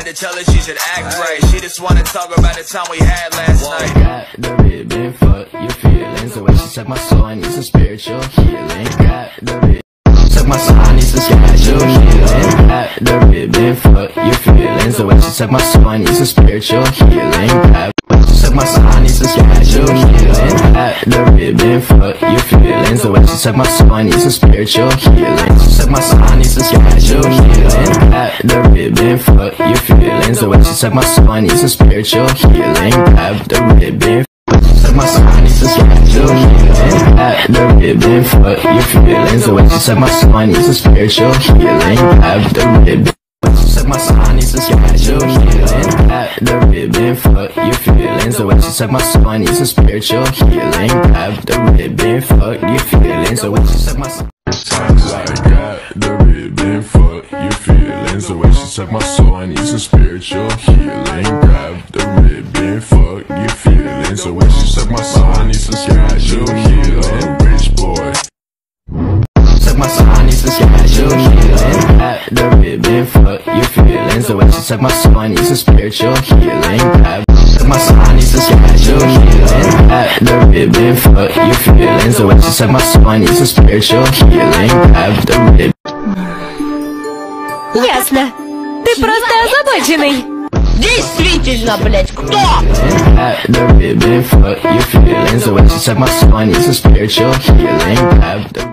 had to tell her she should act right. She just wanna talk about the time we had last night. Got the ribbon for your feelings. The way she took my soul, I need some spiritual healing. Got the ribbon. Took my soul, I need some spiritual healing. Got the ribbon for your feelings. The way she took my soul, I need some spiritual healing. Got the ribbon for your feelings. The way she took my soul, I need some spiritual healing. Took my soul, I need some spiritual healing. Got the ribbon for your feelings. The way she took my soul, I need some spiritual healing. Grab the ribbon. Took my soul, I need spiritual healing. Got the ribbon for your feelings. The way she took my soul, I need some spiritual healing. Grab the ribbon. Took my soul, the ribbon for your feelings. The way she took my soul, I need some spiritual healing. Grab the ribbon for your feelings. The way she took my soul. I got the ribbon for your feelings. The way she took my soul, I need some spiritual healing. Grab the ribbon for your feelings. The way she took my soul, I need some spiritual healing. spiritual healing. Got the ribbon for your feelings. The way she took my soul, I need some spiritual healing. Grab Took my soul, I need some spiritual healing. Got the ribbon for your feelings. The way she took my soul, I need some spiritual healing. Grab the ribbon. Ясно. Ты просто озабоченный. Действительно, блять, кто? Got the ribbon for your feelings. The way she took my soul, I need some spiritual healing. Grab the